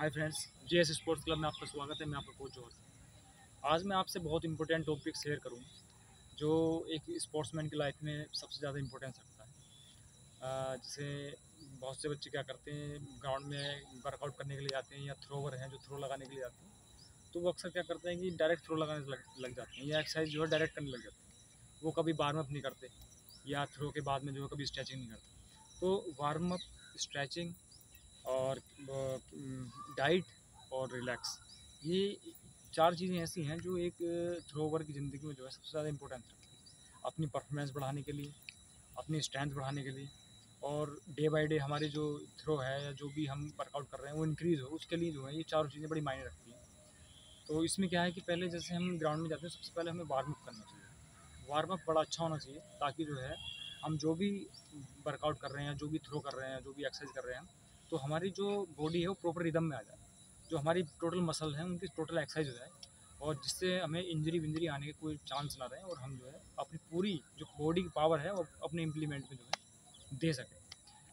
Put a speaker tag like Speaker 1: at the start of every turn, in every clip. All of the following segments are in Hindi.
Speaker 1: Hi friends J S sports club में आपका स्वागत है मैं आपका कोच जोहर आज मैं आपसे बहुत इंपॉर्टेंट टॉपिक शेयर करूँ जो एक स्पोर्ट्समैन की लाइफ में सबसे ज़्यादा इंपॉर्टेंस रखता है। जैसे बहुत से बच्चे क्या करते हैं ग्राउंड में वर्कआउट करने के लिए जाते हैं या थ्रोवर हैं जो थ्रो लगाने के लिए जाते हैं तो वो अक्सर क्या करते हैं कि डायरेक्ट थ्रो लगाने लग, लग जाते हैं या एक्सरसाइज जो है डायरेक्ट करने लग जाते हैं। वो कभी वार्म अप नहीं करते या थ्रो के बाद में जो है कभी स्ट्रेचिंग नहीं करते। तो वार्म अप स्ट्रेचिंग और डाइट और रिलैक्स ये चार चीज़ें ऐसी हैं जो एक थ्रोवर की ज़िंदगी में जो है सबसे ज़्यादा इम्पोर्टेंस रखती है। अपनी परफॉर्मेंस बढ़ाने के लिए, अपनी स्ट्रेंथ बढ़ाने के लिए और डे बाय डे हमारे जो थ्रो है या जो भी हम वर्कआउट कर रहे हैं वो इंक्रीज़ हो, उसके लिए जो है ये चारों चीज़ें बड़ी मायने रखती हैं। तो इसमें क्या है कि पहले जैसे हम ग्राउंड में जाते हैं, सबसे पहले हमें वार्म अप करना चाहिए। वार्म अप बड़ा अच्छा होना चाहिए ताकि जो है हम जो भी वर्कआउट कर रहे हैं जो भी थ्रो कर रहे हैं जो भी एक्सरसाइज कर रहे हैं तो हमारी जो बॉडी है वो प्रॉपर रिदम में आ जाए। जो हमारी टोटल मसल हैं, उनकी टोटल एक्सरसाइज हो जाए और जिससे हमें इंजरी विंजरी आने के कोई चांस ना रहे और हम जो है अपनी पूरी जो बॉडी की पावर है, वो अपने इम्प्लीमेंट में जो है दे सकें।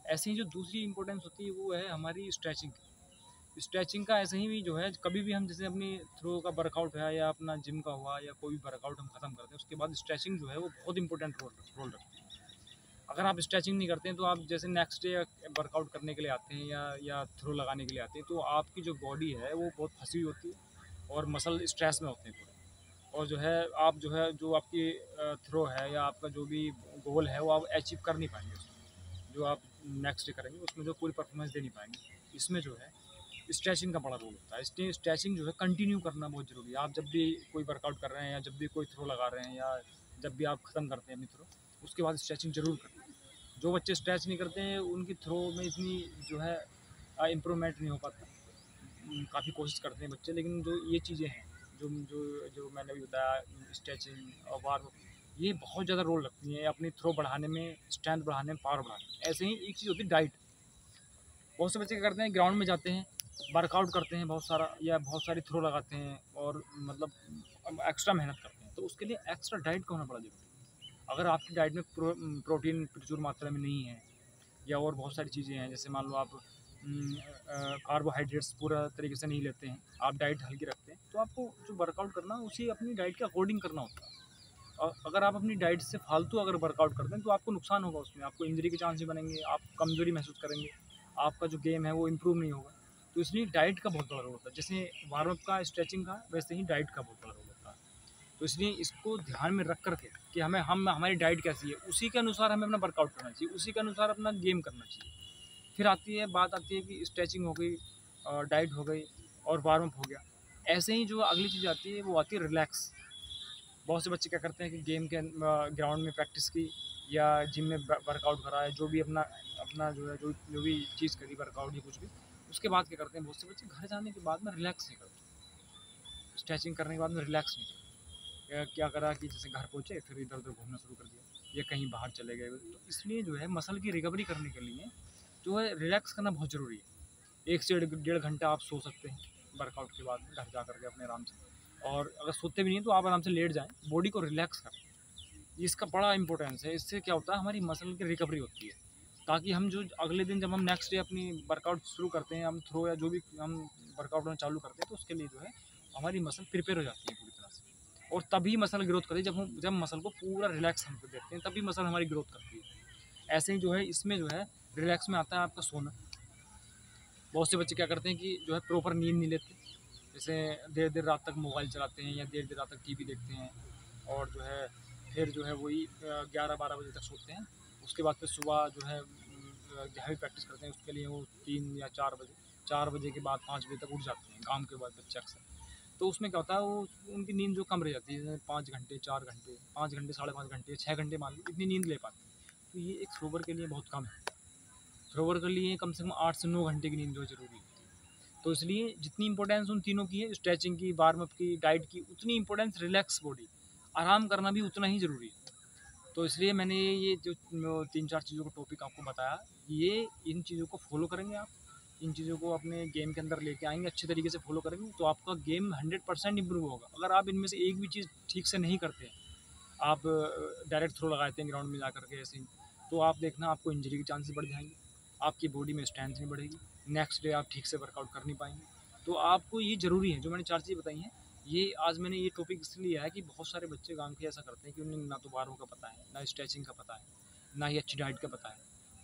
Speaker 1: ऐसे ही जो दूसरी इंपॉर्टेंस होती है, वो है हमारी स्ट्रेचिंग की। स्ट्रेचिंग का ऐसे ही भी जो है, कभी भी हम जैसे अपनी थ्रो का वर्कआउट है या अपना जिम का हुआ या कोई भी वर्कआउट हम ख़त्म करते हैं, उसके बाद स्ट्रेचिंग जो है, वो बहुत इंपॉर्टेंट रोल रोल रखती है। अगर आप स्ट्रेचिंग नहीं करते हैं तो आप जैसे नेक्स्ट डे वर्कआउट करने के लिए आते हैं या या थ्रो लगाने के लिए आते हैं तो आपकी जो बॉडी है, वो बहुत फंसी हुई होती है और मसल स्ट्रेस में होते हैं पूरे। और जो है, आप जो है, जो आपकी थ्रो है या आपका जो भी गोल है, वो आप अचीव कर नहीं पाएँगे उसमें। जो आप नेक्स्ट डे करेंगे, उसमें जो पूरी परफॉर्मेंस दे नहीं पाएँगे। इसमें जो है स्ट्रेचिंग का बड़ा रोल होता है। इसलिए स्ट्रेचिंग जो है कंटिन्यू करना बहुत ज़रूरी है। आप जब भी कोई वर्कआउट कर रहे हैं या जब भी कोई थ्रो लगा रहे हैं या जब भी आप ख़त्म करते हैं अपनी थ्रो उसके बाद स्ट्रेचिंग ज़रूर करें जो बच्चे स्ट्रेच नहीं करते हैं, उनकी थ्रो में इतनी जो है इम्प्रूवमेंट नहीं हो पाता। काफ़ी कोशिश करते हैं बच्चे, लेकिन जो ये चीज़ें हैं, जो जो जो मैंने अभी बताया स्ट्रेचिंग और वार्म ये बहुत ज़्यादा रोल रखती हैं अपनी थ्रो बढ़ाने में स्ट्रेंथ बढ़ाने में पावर बढ़ाने में। ऐसे ही एक चीज़ होती है डाइट बहुत से बच्चे क्या करते हैं ग्राउंड में जाते हैं वर्कआउट करते हैं बहुत सारा, या बहुत सारी थ्रो लगाते हैं, और मतलब एक्स्ट्रा मेहनत करते हैं। तो उसके लिए एक्स्ट्रा डाइट का होना बड़ा ज़रूरी है। अगर आपकी डाइट में प्रो, प्रोटीन प्रचुर मात्रा में नहीं है या और बहुत सारी चीज़ें हैं जैसे मान लो आप कार्बोहाइड्रेट्स पूरा तरीके से नहीं लेते हैं आप डाइट हल्की रखते हैं तो आपको जो वर्कआउट करना उसी अपनी डाइट के अकॉर्डिंग करना होता है। और अगर आप अपनी डाइट से फालतू अगर वर्कआउट करते हैं तो आपको नुकसान होगा उसमें आपको इंजरी के चांस भी बनेंगे आप कमज़ोरी महसूस करेंगे आपका जो गेम है वो इम्प्रूव नहीं होगा। तो इसलिए डाइट का बहुत बड़ा रोल होता है जैसे वार्म का स्ट्रेचिंग का वैसे ही डाइट का बहुत बड़ा रोल तो इसलिए इसको ध्यान में रख करके कि हमें, हम, हमारी डाइट कैसी है, उसी के अनुसार हमें अपना वर्कआउट करना चाहिए, उसी के अनुसार अपना गेम करना चाहिए। फिर आती है, बात आती है कि स्ट्रेचिंग हो गई डाइट हो गई और वार्म अप हो गया। ऐसे ही जो अगली चीज़ आती है, वो आती है रिलैक्स बहुत से बच्चे क्या करते हैं कि गेम के ग्राउंड में प्रैक्टिस की या जिम में वर्कआउट करा है जो भी अपना अपना जो है, जो जो भी चीज़ करी वर्कआउट या कुछ भी, उसके बाद क्या करते हैं, बहुत से बच्चे घर जाने के बाद में रिलैक्स नहीं करते। स्ट्रेचिंग करने के बाद में रिलैक्स नहीं करते। क्या करा कि जैसे घर पहुँचे, फिर इधर उधर घूमना शुरू कर दिया, या कहीं बाहर चले गए। तो इसलिए जो है, मसल की रिकवरी करने के लिए जो है रिलैक्स करना बहुत ज़रूरी है। एक से डेढ़ घंटा आप सो सकते हैं वर्कआउट के बाद, घर जा करके अपने आराम से। और अगर सोते भी नहीं तो आप आराम से लेट जाएँ। बॉडी को रिलैक्स करें। इसका बड़ा इंपॉर्टेंस है। इससे क्या होता है, हमारी मसल की रिकवरी होती है। ताकि हम जो, अगले दिन जब हम नेक्स्ट डे अपनी वर्कआउट शुरू करते हैं, हम थ्रो या जो भी हम वर्कआउट चालू करते हैं तो उसके लिए जो है, हमारी मसल प्रिपेयर हो जाती है और तभी मसल ग्रोथ करती है। जब हम, जब मसल को पूरा रिलैक्स हम देते हैं, तभी मसल हमारी ग्रोथ करती है। ऐसे ही जो है, इसमें जो है, रिलैक्स में आता है आपका सोना। बहुत से बच्चे क्या करते हैं कि जो है, प्रॉपर नींद नहीं लेते। जैसे देर देर रात तक मोबाइल चलाते हैं या देर देर रात तक टीवी देखते हैं और जो है, फिर जो है वही ग्यारह बारह बजे तक सोते हैं। उसके बाद फिर सुबह जो है भी प्रैक्टिस करते हैं। उसके लिए वो तीन या चार बजे चार बजे के बाद पाँच बजे तक उठ जाते हैं। काम के बाद बच्चे अक्सर। तो उसमें क्या होता है, वो उनकी नींद जो कम रह जाती है पाँच घंटे, चार घंटे, पाँच घंटे, साढ़े पाँच घंटे छः घंटे मान लो, इतनी नींद ले पाते हैं। तो ये एक थ्रोवर के लिए बहुत कम है। थ्रोवर के लिए कम से कम आठ से नौ घंटे की नींद जो ज़रूरी है। तो इसलिए जितनी इंपॉर्टेंस उन तीनों की है स्ट्रेचिंग की वार्म की डाइट की, उतनी इंपॉर्टेंस रिलैक्स बॉडी आराम करना भी उतना ही ज़रूरी है। तो इसलिए मैंने ये जो, तीन चार चीज़ों का टॉपिक आपको बताया, ये इन चीज़ों को फॉलो करेंगे आप। इन चीज़ों को अपने गेम के अंदर लेके आएँगे, अच्छे तरीके से फॉलो करेंगे तो आपका गेम हंड्रेड परसेंट इम्प्रूव होगा। अगर आप इनमें से एक भी चीज़ ठीक से नहीं करते, आप डायरेक्ट थ्रो लगाते हैं ग्राउंड में जा करके ऐसे तो आप देखना आपको इंजरी के चांसेस बढ़ जाएँगे, आपकी बॉडी में स्ट्रेंथ नहीं बढ़ेगी नेक्स्ट डे आप ठीक से वर्कआउट कर नहीं पाएँगे। तो आपको ये ज़रूरी है, जो मैंने चार चीज़ें बताई हैं, ये आज मैंने ये टॉपिक इसलिए है कि बहुत सारे बच्चे गाँव के ऐसा करते हैं कि उन्हें ना तो बारों का पता है, ना स्ट्रेचिंग का पता है, ना ही अच्छी डाइट का पता है।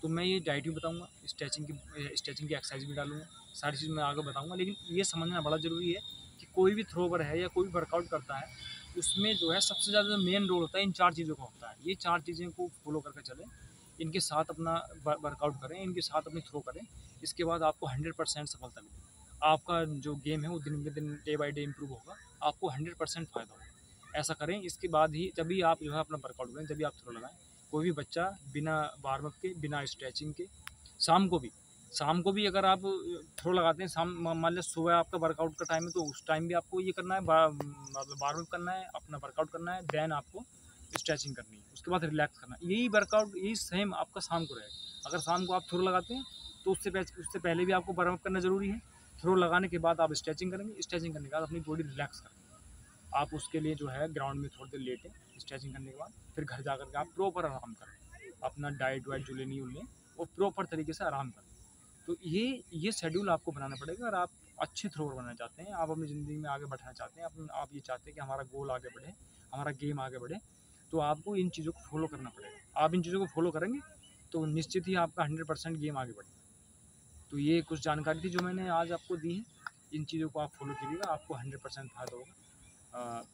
Speaker 1: तो मैं ये डाइट भी बताऊँगा, स्ट्रेचिंग की स्ट्रेचिंग की एक्सरसाइज भी डालूँगा, सारी चीज़ मैं आगे बताऊँगा, लेकिन ये समझना बड़ा ज़रूरी है कि कोई भी थ्रोवर है या कोई भी वर्कआउट करता है, उसमें जो है सबसे ज़्यादा मेन रोल होता है इन चार चीज़ों का होता है। ये चार चीज़ें को फॉलो करके चलें, इनके साथ अपना वर्कआउट करें, इनके साथ अपनी थ्रो करें, इसके बाद आपको हंड्रेड परसेंट सफलता मिलेगी। आपका जो गेम है वो दिन ब दिन डे बाई डे इम्प्रूव होगा, आपको हंड्रेड परसेंट फ़ायदा होगा। ऐसा करें, इसके बाद ही जब भी आप जो है अपना वर्कआउट करें, जब भी आप थ्रो लगाएँ कोई भी बच्चा बिना वार्म के, बिना स्ट्रेचिंग के, शाम को भी। शाम को भी अगर आप थ्रो लगाते हैं, शाम मान लिया सुबह आपका वर्कआउट का टाइम है तो उस टाइम भी आपको ये करना है मतलब वार्म करना है, अपना वर्कआउट करना है, देन आपको स्ट्रेचिंग करनी है। उसके बाद रिलैक्स करना है। यही वर्कआउट, यही सेम आपका शाम को रहेगा। अगर शाम को आप थ्रो लगाते हैं तो उससे उससे पहले भी आपको वार्म करना ज़रूरी है। थ्रो लगाने के बाद आप स्ट्रेचिंग करेंगे, स्ट्रेचिंग करने के बाद अपनी बॉडी रिलैक्स करेंगे। आप उसके लिए जो है ग्राउंड में थोड़ी देर लेटें स्ट्रेचिंग करने के बाद, फिर घर जा करके आप प्रॉपर आराम करें। अपना डाइट वाइट जो लेनी वो प्रॉपर तरीके से आराम करें। तो ये ये शेड्यूल आपको बनाना पड़ेगा अगर आप अच्छे थ्रोवर बनना चाहते हैं, आप अपनी ज़िंदगी में आगे बढ़ना चाहते हैं, अपन, आप ये चाहते हैं कि हमारा गोल आगे बढ़े, हमारा गेम आगे बढ़े तो आपको इन चीज़ों को फॉलो करना पड़ेगा। आप इन चीज़ों को फॉलो करेंगे तो निश्चित ही आपका हंड्रेड परसेंट गेम आगे बढ़ेगा। तो ये कुछ जानकारी थी जो मैंने आज आपको दी है, इन चीज़ों को आप फॉलो कीजिएगा, आपको हंड्रेड परसेंट फ़ायदा होगा। 呃